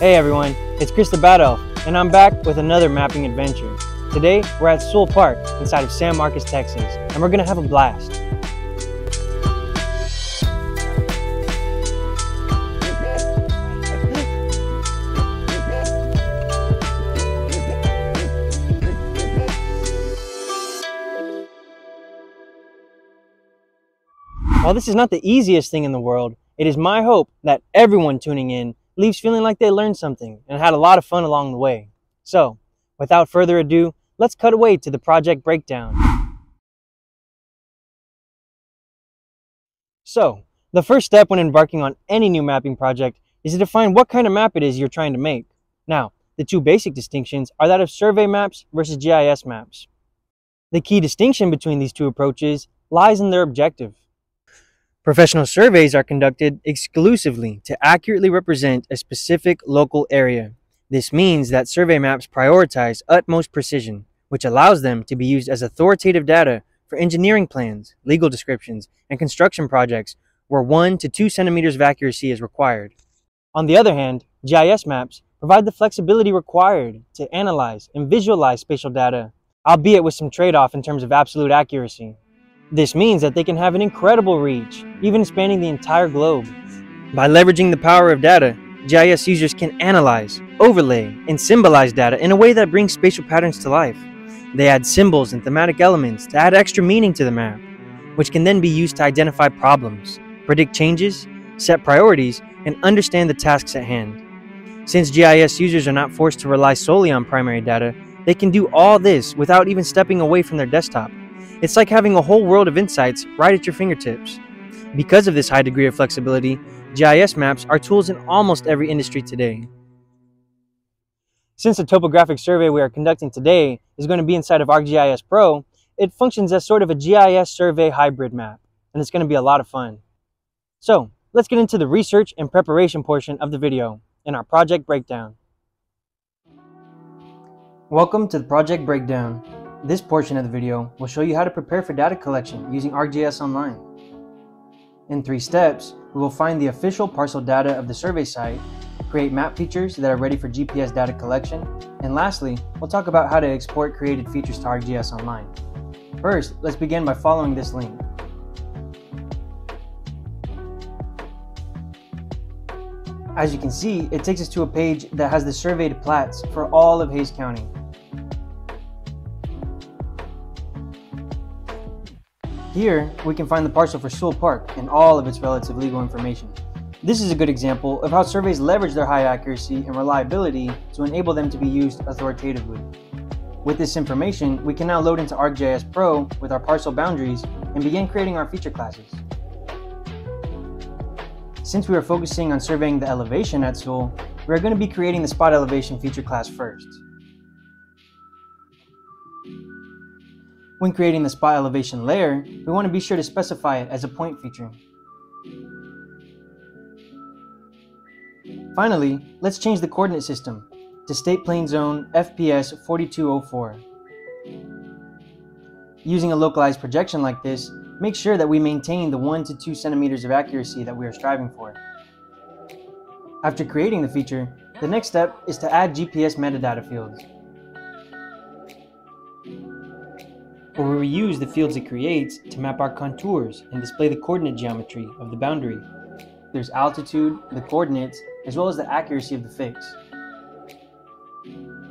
Hey everyone, it's Chris the Bad Elf, and I'm back with another mapping adventure. Today, we're at Sewell Park inside of San Marcos, Texas, and we're gonna have a blast. While this is not the easiest thing in the world, it is my hope that everyone tuning in leaves feeling like they learned something and had a lot of fun along the way. So, without further ado, let's cut away to the project breakdown. So, the first step when embarking on any new mapping project is to define what kind of map it is you're trying to make. Now, the two basic distinctions are that of survey maps versus GIS maps. The key distinction between these two approaches lies in their objective. Professional surveys are conducted exclusively to accurately represent a specific local area. This means that survey maps prioritize utmost precision, which allows them to be used as authoritative data for engineering plans, legal descriptions, and construction projects where 1 to 2 centimeters of accuracy is required. On the other hand, GIS maps provide the flexibility required to analyze and visualize spatial data, albeit with some trade-off in terms of absolute accuracy. This means that they can have an incredible reach, even spanning the entire globe. By leveraging the power of data, GIS users can analyze, overlay, and symbolize data in a way that brings spatial patterns to life. They add symbols and thematic elements to add extra meaning to the map, which can then be used to identify problems, predict changes, set priorities, and understand the tasks at hand. Since GIS users are not forced to rely solely on primary data, they can do all this without even stepping away from their desktop. It's like having a whole world of insights right at your fingertips. Because of this high degree of flexibility, GIS maps are tools in almost every industry today. Since the topographic survey we are conducting today is going to be inside of ArcGIS Pro, it functions as sort of a GIS survey hybrid map, and it's going to be a lot of fun. So, let's get into the research and preparation portion of the video in our project breakdown. Welcome to the project breakdown. This portion of the video will show you how to prepare for data collection using ArcGIS Online. In three steps, we will find the official parcel data of the survey site, create map features that are ready for GPS data collection, and lastly, we'll talk about how to export created features to ArcGIS Online. First, let's begin by following this link. As you can see, it takes us to a page that has the surveyed plats for all of Hays County. Here, we can find the parcel for Sewell Park and all of its relative legal information. This is a good example of how surveys leverage their high accuracy and reliability to enable them to be used authoritatively. With this information, we can now load into ArcGIS Pro with our parcel boundaries and begin creating our feature classes. Since we are focusing on surveying the elevation at Sewell, we are going to be creating the spot elevation feature class first. When creating the spot elevation layer, we want to be sure to specify it as a point feature. Finally, let's change the coordinate system to State Plane Zone FIPS 4204. Using a localized projection like this, make sure that we maintain the 1 to 2 centimeters of accuracy that we are striving for. After creating the feature, the next step is to add GPS metadata fields. Where we use the fields it creates to map our contours and display the coordinate geometry of the boundary. There's altitude, the coordinates, as well as the accuracy of the fix.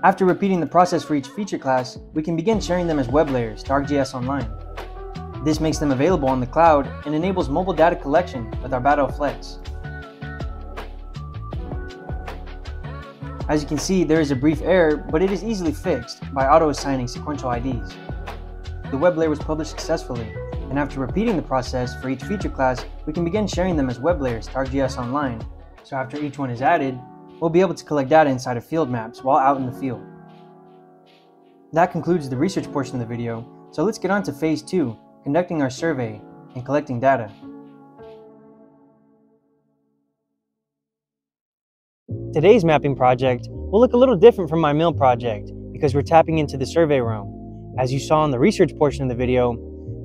After repeating the process for each feature class, we can begin sharing them as web layers to ArcGIS Online. This makes them available on the cloud and enables mobile data collection with our Bad Elf Flex. As you can see, there is a brief error, but it is easily fixed by auto-assigning sequential IDs the web layer was published successfully, and after repeating the process for each feature class, we can begin sharing them as web layers to ArcGIS Online. So after each one is added, we'll be able to collect data inside of field maps while out in the field. That concludes the research portion of the video, so let's get on to phase 2, conducting our survey and collecting data. Today's mapping project will look a little different from my mill project because we're tapping into the survey realm. As you saw in the research portion of the video,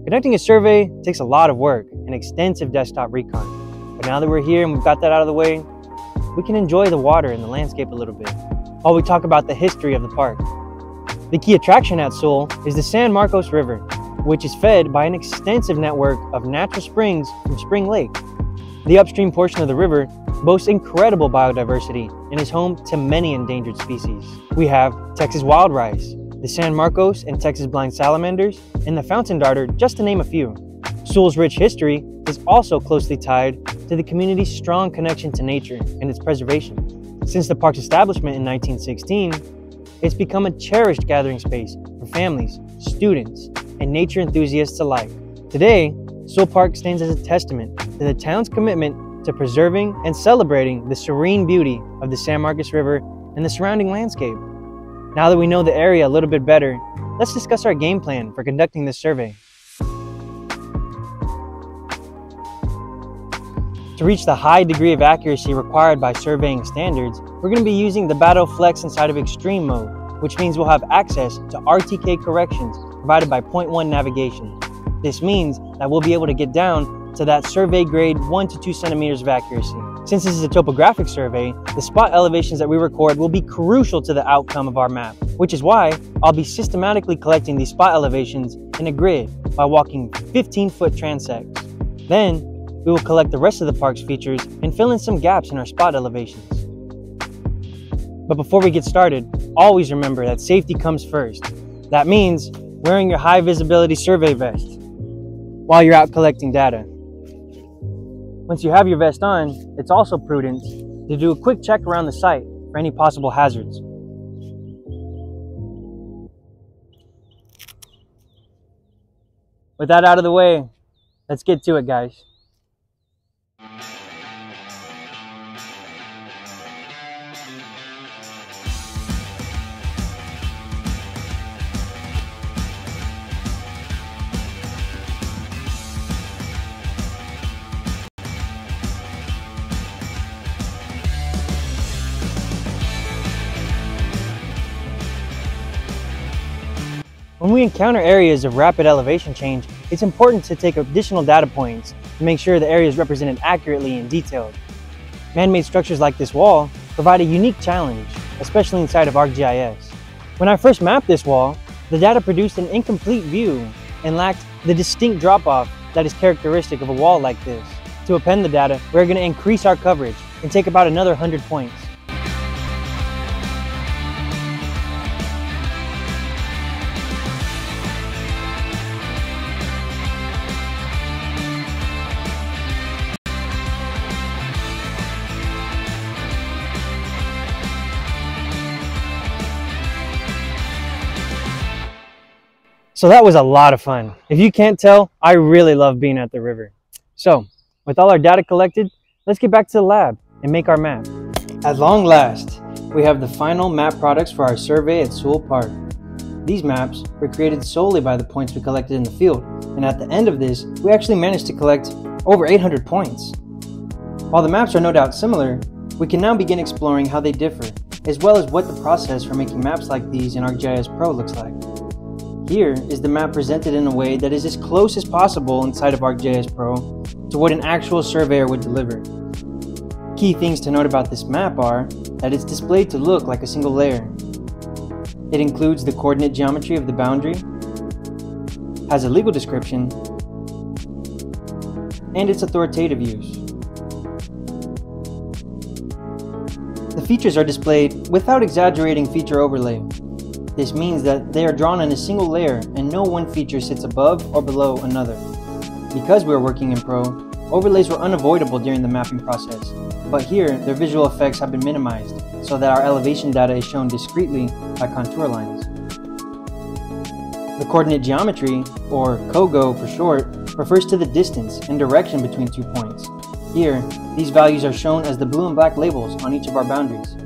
conducting a survey takes a lot of work and extensive desktop recon. But now that we're here and we've got that out of the way, we can enjoy the water and the landscape a little bit, while we talk about the history of the park. The key attraction at Sewell is the San Marcos River, which is fed by an extensive network of natural springs from Spring Lake. The upstream portion of the river boasts incredible biodiversity and is home to many endangered species. We have Texas wild rice, the San Marcos and Texas blind salamanders, and the fountain darter, just to name a few. Sewell's rich history is also closely tied to the community's strong connection to nature and its preservation. Since the park's establishment in 1916, it's become a cherished gathering space for families, students, and nature enthusiasts alike. Today, Sewell Park stands as a testament to the town's commitment to preserving and celebrating the serene beauty of the San Marcos River and the surrounding landscape. Now that we know the area a little bit better, let's discuss our game plan for conducting this survey. To reach the high degree of accuracy required by surveying standards, we're going to be using the Bad Elf Flex inside of Extreme mode, which means we'll have access to RTK corrections provided by Point One navigation. This means that we'll be able to get down to that survey grade 1 to 2 centimeters of accuracy. Since this is a topographic survey, the spot elevations that we record will be crucial to the outcome of our map, which is why I'll be systematically collecting these spot elevations in a grid by walking 15 foot transects. Then, we will collect the rest of the park's features and fill in some gaps in our spot elevations. But before we get started, always remember that safety comes first. That means wearing your high visibility survey vest while you're out collecting data. Once you have your vest on, it's also prudent to do a quick check around the site for any possible hazards. With that out of the way, let's get to it, guys. When we encounter areas of rapid elevation change, it's important to take additional data points to make sure the area is represented accurately and detailed. Man-made structures like this wall provide a unique challenge, especially inside of ArcGIS. When I first mapped this wall, the data produced an incomplete view and lacked the distinct drop-off that is characteristic of a wall like this. To append the data, we're going to increase our coverage and take about another 100 points. So that was a lot of fun. If you can't tell, I really love being at the river. So with all our data collected, let's get back to the lab and make our map. At long last, we have the final map products for our survey at Sewell Park. These maps were created solely by the points we collected in the field, and at the end of this, we actually managed to collect over 800 points. While the maps are no doubt similar, we can now begin exploring how they differ, as well as what the process for making maps like these in ArcGIS Pro looks like. Here is the map presented in a way that is as close as possible inside of ArcGIS Pro to what an actual surveyor would deliver. Key things to note about this map are that it's displayed to look like a single layer. It includes the coordinate geometry of the boundary, has a legal description, and its authoritative use. The features are displayed without exaggerating feature overlay, this means that they are drawn in a single layer and no one feature sits above or below another. Because we are working in Pro, overlays were unavoidable during the mapping process, but here their visual effects have been minimized so that our elevation data is shown discreetly by contour lines. The coordinate geometry, or COGO for short, refers to the distance and direction between two points. Here, these values are shown as the blue and black labels on each of our boundaries.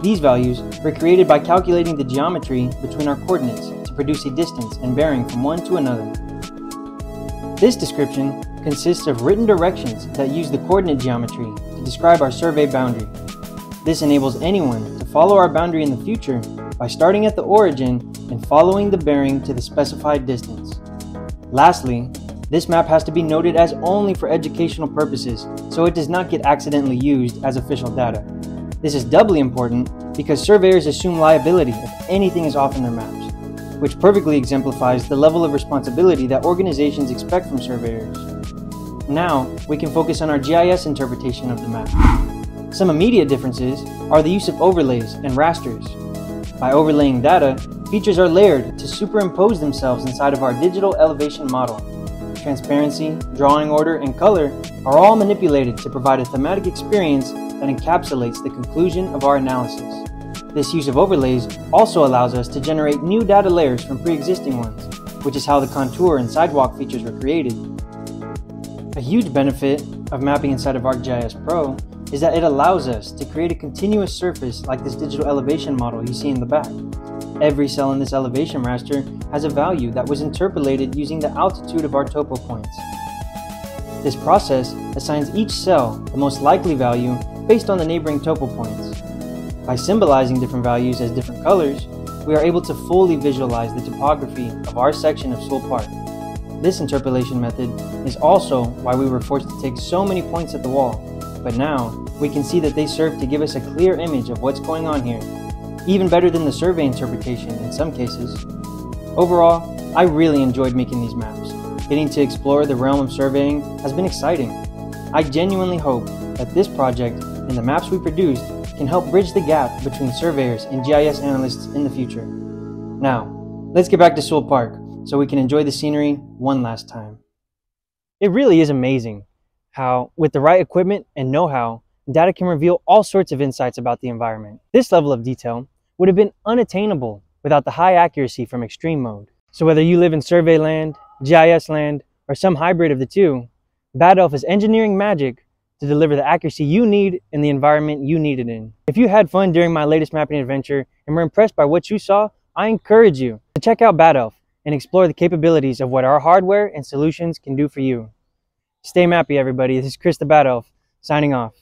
These values were created by calculating the geometry between our coordinates to produce a distance and bearing from one to another. This description consists of written directions that use the coordinate geometry to describe our survey boundary. This enables anyone to follow our boundary in the future by starting at the origin and following the bearing to the specified distance. Lastly, this map has to be noted as only for educational purposes so it does not get accidentally used as official data. This is doubly important because surveyors assume liability if anything is off in their maps, which perfectly exemplifies the level of responsibility that organizations expect from surveyors. Now, we can focus on our GIS interpretation of the map. Some immediate differences are the use of overlays and rasters. By overlaying data, features are layered to superimpose themselves inside of our digital elevation model. Transparency, drawing order, and color are all manipulated to provide a thematic experience that encapsulates the conclusion of our analysis. This use of overlays also allows us to generate new data layers from pre-existing ones, which is how the contour and sidewalk features were created. A huge benefit of mapping inside of ArcGIS Pro is that it allows us to create a continuous surface like this digital elevation model you see in the back. Every cell in this elevation raster has a value that was interpolated using the altitude of our topo points. This process assigns each cell the most likely value based on the neighboring topo points. By symbolizing different values as different colors, we are able to fully visualize the topography of our section of Sewell Park. This interpolation method is also why we were forced to take so many points at the wall but now, we can see that they serve to give us a clear image of what's going on here, even better than the survey interpretation in some cases. Overall, I really enjoyed making these maps. Getting to explore the realm of surveying has been exciting. I genuinely hope that this project and the maps we produced can help bridge the gap between surveyors and GIS analysts in the future. Now, let's get back to Sewell Park so we can enjoy the scenery one last time. It really is amazing how, with the right equipment and know-how, data can reveal all sorts of insights about the environment. This level of detail would have been unattainable without the high accuracy from extreme mode. So whether you live in survey land, GIS land, or some hybrid of the two, Bad Elf is engineering magic to deliver the accuracy you need in the environment you need it in. If you had fun during my latest mapping adventure and were impressed by what you saw, I encourage you to check out Bad Elf and explore the capabilities of what our hardware and solutions can do for you. Stay mappy, everybody. This is Chris the Bad Elf, signing off.